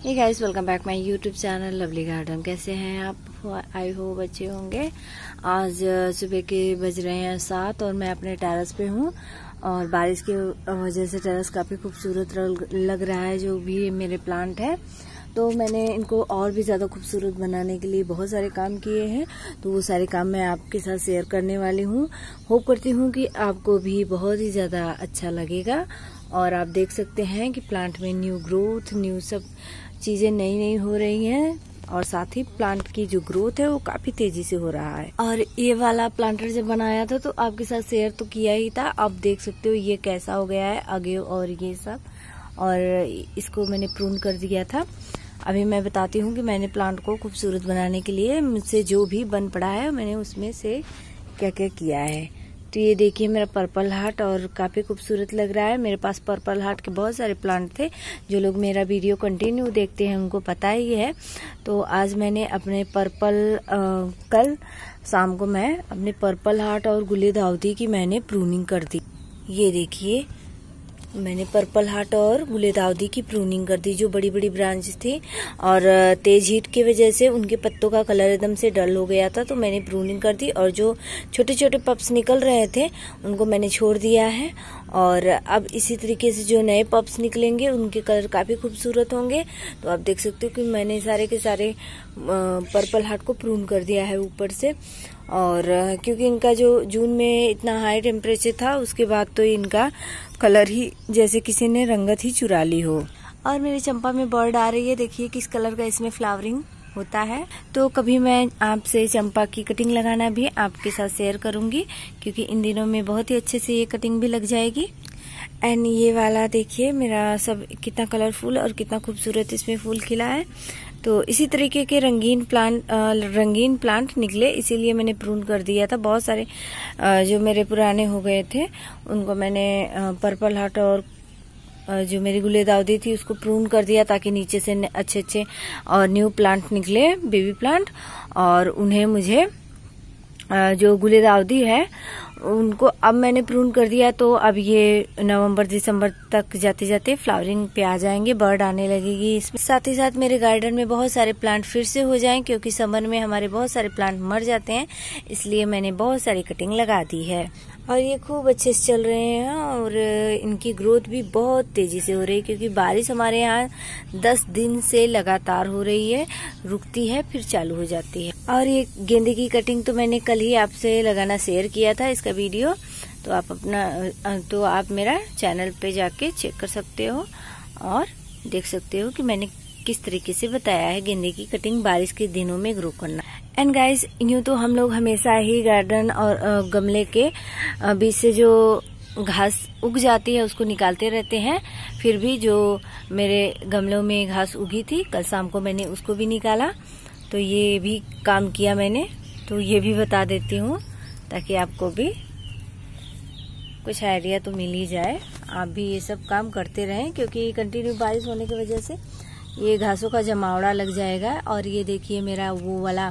Hey guys welcome back my YouTube channel lovely garden कैसे हैं आप? आई हो बच्चे होंगे। आज सुबह के बज रहे हैं सात और मैं अपने टेरेस पे हूँ और बारिश की वजह से टेरेस काफ़ी खूबसूरत लग रहा है, जो भी मेरे प्लांट है। तो मैंने इनको और भी ज़्यादा खूबसूरत बनाने के लिए बहुत सारे काम किए हैं। तो वो सारे काम मैं आपके साथ शेयर करने वाली हूँ। होप करती हूँ कि आपको भी बहुत ही ज़्यादा अच्छा लगेगा। और आप देख सकते हैं कि प्लांट में न्यू ग्रोथ न्यू सब चीज़ें नई नई हो रही हैं और साथ ही प्लांट की जो ग्रोथ है वो काफ़ी तेज़ी से हो रहा है। और ये वाला प्लांटर जब बनाया था तो आपके साथ शेयर तो किया ही था। आप देख सकते हो ये कैसा हो गया है, आगे और ये सब। और इसको मैंने प्रून कर दिया था। अभी मैं बताती हूँ कि मैंने प्लांट को खूबसूरत बनाने के लिए मुझसे जो भी बन पड़ा है मैंने उसमें से क्या क्या किया है। तो ये देखिए मेरा पर्पल हार्ट और काफ़ी खूबसूरत लग रहा है। मेरे पास पर्पल हार्ट के बहुत सारे प्लांट थे जो लोग मेरा वीडियो कंटिन्यू देखते हैं उनको पता ही है। तो आज मैंने अपने पर्पल आ, कल शाम को मैं अपने पर्पल हार्ट और गुले दाउदी की मैंने प्रूनिंग कर दी। ये देखिए मैंने पर्पल हार्ट और गुलेदाउदी की प्रूनिंग कर दी, जो बड़ी बड़ी ब्रांच थी। और तेज हीट की वजह से उनके पत्तों का कलर एकदम से डल हो गया था तो मैंने प्रूनिंग कर दी। और जो छोटे छोटे पप्स निकल रहे थे, उनको मैंने छोड़ दिया है। और अब इसी तरीके से जो नए पप्स निकलेंगे, उनके कलर काफ़ी खूबसूरत होंगे। तो आप देख सकते हो कि मैंने सारे के सारे पर्पल हार्ट को प्रून कर दिया है ऊपर से। और क्योंकि इनका जो जून में इतना हाई टेम्परेचर था, उसके बाद तो इनका कलर ही, जैसे किसी ने रंगत ही चुरा ली हो। और मेरी चंपा में बर्ड आ रही है, देखिए किस कलर का इसमें फ्लावरिंग होता है। तो कभी मैं आपसे चंपा की कटिंग लगाना भी आपके साथ शेयर करूँगी, क्योंकि इन दिनों में बहुत ही अच्छे से ये कटिंग भी लग जाएगी। एंड ये वाला देखिए, मेरा सब कितना कलरफुल और कितना खूबसूरत इसमें फूल खिला है। तो इसी तरीके के रंगीन प्लांट रंगीन प्लांट निकले, इसीलिए मैंने प्रून कर दिया था। बहुत सारे जो मेरे पुराने हो गए थे, उनको मैंने पर्पल हार्ट और जो मेरी गुले दाउदी थी, उसको प्रून कर दिया ताकि नीचे से अच्छे अच्छे और न्यू प्लांट निकले बेबी प्लांट और उन्हें मुझे जो गुले दाउदी है उनको अब मैंने प्रून कर दिया तो अब ये नवंबर, दिसंबर तक जाते जाते फ्लावरिंग पे आ जाएँगे बर्ड आने लगेगी इसमें। साथ ही साथ मेरे गार्डन में बहुत सारे प्लांट फिर से हो जाएँ, क्योंकि समर में हमारे बहुत सारे प्लांट मर जाते हैं, इसलिए मैंने बहुत सारी कटिंग लगा दी है। और ये खूब अच्छे से चल रहे हैं, और इनकी ग्रोथ भी बहुत तेज़ी से हो रही है, क्योंकि बारिश हमारे यहाँ दस दिन से लगातार हो रही है, रुकती है, फिर चालू हो जाती है। और ये गेंदे की कटिंग तो मैंने कल ही आपसे लगाना शेयर किया था, इसका वीडियो तो आप अपना तो आप मेरा चैनल पे जाके चेक कर सकते हो और देख सकते हो कि मैंने किस तरीके से बताया है गेंदे की कटिंग बारिश के दिनों में ग्रो करना। एंड गाइस यूँ तो हम लोग हमेशा ही गार्डन और गमले के बीच से जो घास उग जाती है उसको निकालते रहते हैं। फिर भी जो मेरे गमलों में घास उगी थी, कल शाम को मैंने उसको भी निकाला। तो ये भी काम किया मैंने तो ये भी बता देती हूँ। ताकि आपको भी कुछ आइडिया तो मिल ही जाए। आप भी ये सब काम करते रहें, क्योंकि कंटिन्यू बारिश होने की वजह से ये घासों का जमावड़ा लग जाएगा। और ये देखिए मेरा वो वाला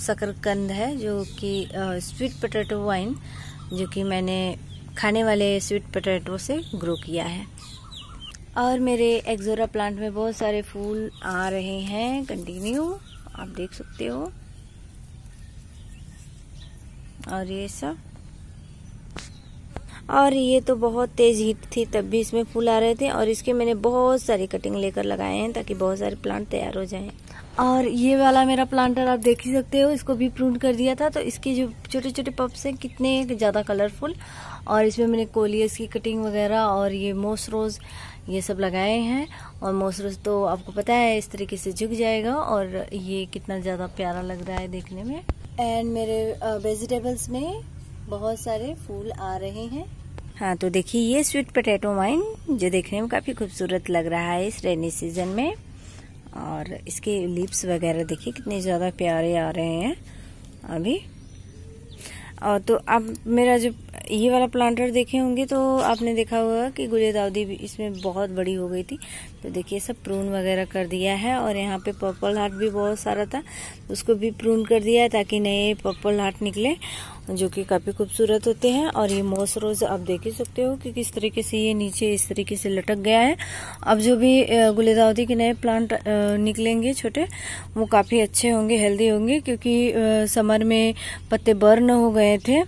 शकरकंद है, जो कि स्वीट पोटैटो वाइन जो कि मैंने खाने वाले स्वीट पोटैटो से ग्रो किया है। और मेरे एक्जोरा प्लांट में बहुत सारे फूल आ रहे हैं। कंटिन्यू आप देख सकते हो। और ये सब? और ये तो बहुत तेज हीट थी, तब भी इसमें फूल आ रहे थे और इसके मैंने बहुत सारी कटिंग लेकर लगाए हैं ताकि बहुत सारे प्लांट तैयार हो जाएँ। और ये वाला मेरा प्लांटर आप देख ही सकते हो, इसको भी प्रून कर दिया था तो इसके जो छोटे छोटे पप्स हैं कितने ज़्यादा कलरफुल और इसमें मैंने कोलियस की कटिंग वगैरह और ये मोस रोज ये सब लगाए हैं और मोस रोज तो आपको पता है इस तरीके से झुक जाएगा और ये कितना ज़्यादा प्यारा लग रहा है देखने में। एंड मेरे वेजिटेबल्स में बहुत सारे फूल आ रहे हैं। हाँ तो देखिए, ये स्वीट पोटैटो वाइन जो देखने में काफ़ी खूबसूरत लग रहा है इस रेनी सीज़न में। और इसके लिप्स वगैरह देखिए, कितने ज़्यादा प्यारे आ रहे हैं अभी। और तो आप मेरा जो ये वाला प्लांटर देखे होंगे तो आपने देखा होगा कि गुले दाउदी भी इसमें बहुत बड़ी हो गई थी। तो देखिए, सब प्रून वगैरह कर दिया है और यहाँ पे पर्पल हार्ट भी बहुत सारा था। उसको भी प्रून कर दिया है ताकि नए पर्पल हार्ट निकले जो कि काफ़ी खूबसूरत होते हैं और ये मोस रोज आप देख ही सकते हो कि किस तरीके से ये नीचे इस तरीके से लटक गया है। अब जो भी गुलेदावती के नए प्लांट निकलेंगे छोटे, वो काफ़ी अच्छे होंगे, हेल्दी होंगे, क्योंकि समर में पत्ते बर्न हो गए थे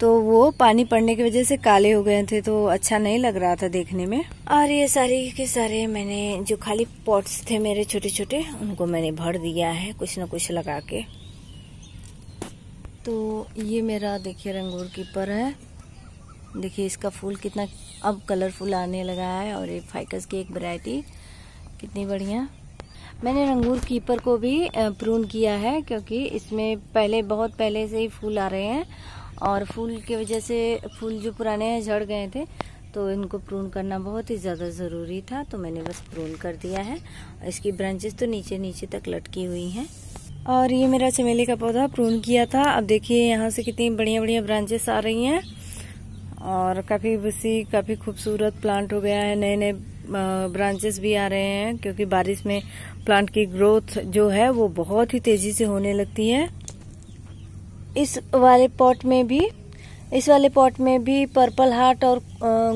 तो वो पानी पड़ने की वजह से काले हो गए थे तो अच्छा नहीं लग रहा था देखने में। और ये सारे के सारे मैंने जो खाली पॉट्स थे मेरे छोटे छोटे उनको मैंने भर दिया है कुछ न कुछ लगा के। तो ये मेरा देखिए रंगूर कीपर है। देखिए इसका फूल कितना अब कलरफुल आने लगा है और ये फाइकस की एक वैरायटी कितनी बढ़िया। मैंने रंगूर कीपर को भी प्रून किया है क्योंकि इसमें पहले, बहुत पहले से ही फूल आ रहे हैं और फूल की वजह से फूल जो पुराने हैं, झड़ गए थे। तो इनको प्रून करना बहुत ही ज़्यादा ज़रूरी था तो मैंने बस प्रून कर दिया है। इसकी ब्रांचेस तो नीचे नीचे तक लटकी हुई हैं। और ये मेरा चमेली का पौधा प्रून किया था। अब देखिए यहाँ से कितनी बढ़िया बढ़िया ब्रांचेस आ रही हैं। और काफ़ी बसी काफ़ी खूबसूरत प्लांट हो गया है। नए नए ब्रांचेस भी आ रहे हैं, क्योंकि बारिश में प्लांट की ग्रोथ जो है वो बहुत ही तेज़ी से होने लगती है। इस वाले पॉट में भी, इस वाले पॉट में भी पर्पल हार्ट और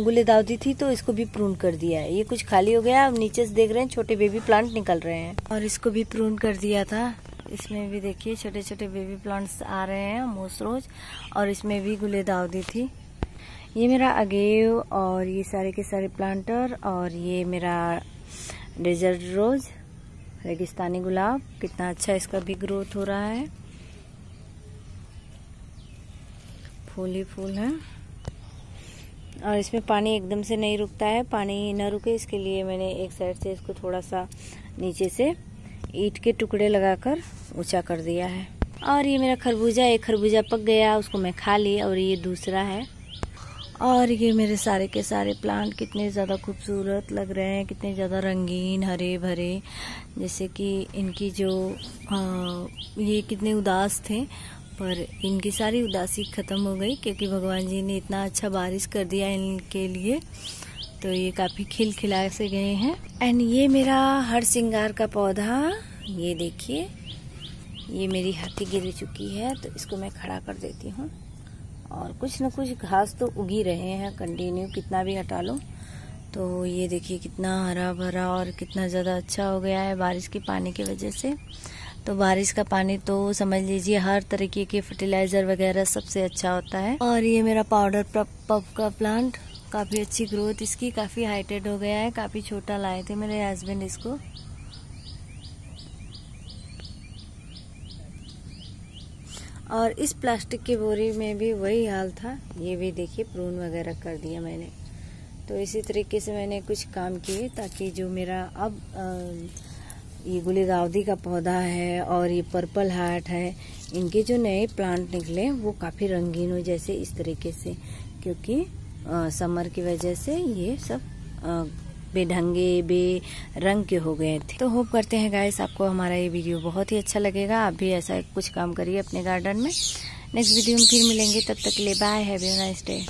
गुलेदावदी थी तो इसको भी प्रून कर दिया है। ये कुछ खाली हो गया, अब नीचे से देख रहे हैं, छोटे बेबी प्लांट निकल रहे हैं। और इसको भी प्रून कर दिया था। इसमें भी देखिए छोटे छोटे बेबी प्लांट्स आ रहे हैं मोस रोज, और इसमें भी गुले गुलेदावदी थी। ये मेरा अगेव और ये सारे के सारे प्लांटर और ये मेरा डेजर्ट रोज रेगिस्तानी गुलाब। कितना अच्छा इसका भी ग्रोथ हो रहा है। फूल ही फूल है। और इसमें पानी एकदम से नहीं रुकता है, पानी न रुके इसके लिए मैंने एक साइड से इसको थोड़ा सा नीचे से ईट के टुकड़े लगाकर ऊँचा कर दिया है। और ये मेरा खरबूजा एक खरबूजा पक गया उसको मैं खा ली और ये दूसरा है। और ये मेरे सारे के सारे प्लांट कितने ज़्यादा खूबसूरत लग रहे हैं कितने ज़्यादा रंगीन हरे भरे। जैसे कि इनकी जो आ, ये कितने उदास थे पर इनकी सारी उदासी ख़त्म हो गई क्योंकि भगवान जी ने इतना अच्छा बारिश कर दिया इनके लिए। तो ये काफ़ी खिल खिला से गए हैं। एंड ये मेरा हर सिंगार का पौधा, ये देखिए, ये मेरी हाथी गिर चुकी है तो इसको मैं खड़ा कर देती हूँ। और कुछ न कुछ घास तो उगी रहे हैं कंटिन्यू कितना भी हटा लो। तो ये देखिए कितना हरा भरा और कितना ज़्यादा अच्छा हो गया है बारिश के पानी की वजह से। तो बारिश का पानी तो समझ लीजिए हर तरीके के फर्टिलाइज़र वगैरह सबसे अच्छा होता है। और ये मेरा पाउडर पप का प्लांट काफ़ी अच्छी ग्रोथ, इसकी काफ़ी हाइटेड हो गया है, काफ़ी छोटा लाए थे मेरे हस्बैंड इसको। और इस प्लास्टिक की बोरी में भी वही हाल था, ये भी देखिए प्रून वगैरह कर दिया मैंने। तो इसी तरीके से मैंने कुछ काम किए ताकि जो मेरा अब ये गुलेदावदी का पौधा है और ये पर्पल हार्ट है, इनके जो नए प्लांट निकले वो काफ़ी रंगीन हो जैसे इस तरीके से, क्योंकि आ, समर की वजह से ये सब बेढंगे बे रंग के हो गए थे। तो होप करते हैं गाइस आपको हमारा ये वीडियो बहुत ही अच्छा लगेगा। आप भी ऐसा कुछ काम करिए अपने गार्डन में। नेक्स्ट वीडियो में फिर मिलेंगे तब तक के लिए बाय हैव नाइस डे